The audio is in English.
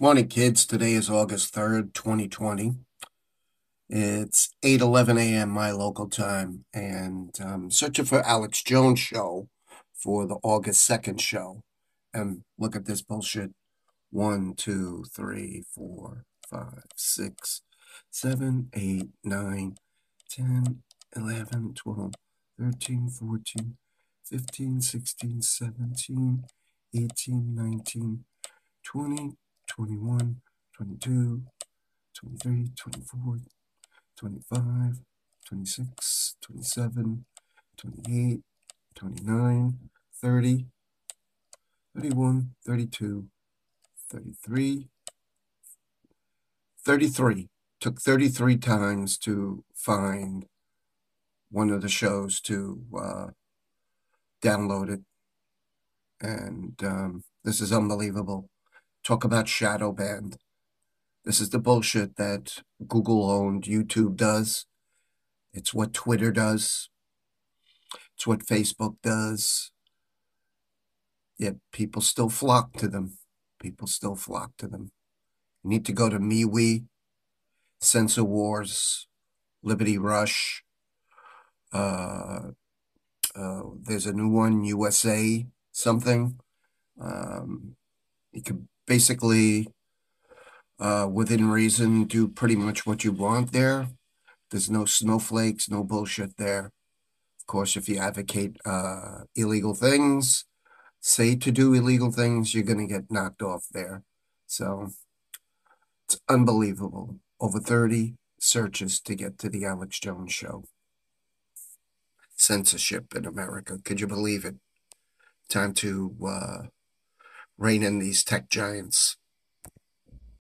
Morning, kids. Today is August 3rd, 2020. It's 8.11 a.m. my local time, and I'm searching for Alex Jones show for the August 2nd show. And look at this bullshit. One, two, three, four, five, six, seven, eight, nine, ten, eleven, twelve, thirteen, fourteen, fifteen, sixteen, seventeen, eighteen, nineteen, twenty. 21, 22, 23, 24, 25, 26, 27, 28, 29, 30, 31, 32, 33, 33. Took 33 times to find one of the shows to uh, download it. And um, this is unbelievable talk about shadow banned. This is the bullshit that Google owned YouTube does. It's what Twitter does. It's what Facebook does. Yet people still flock to them. People still flock to them. You need to go to MeWe, Censor Wars, Liberty Rush. Uh, uh, there's a new one, USA something. Um, you can basically, uh, within reason, do pretty much what you want there. There's no snowflakes, no bullshit there. Of course, if you advocate uh, illegal things, say to do illegal things, you're going to get knocked off there. So it's unbelievable. Over 30 searches to get to the Alex Jones show. Censorship in America. Could you believe it? Time to uh, rein in these tech giants.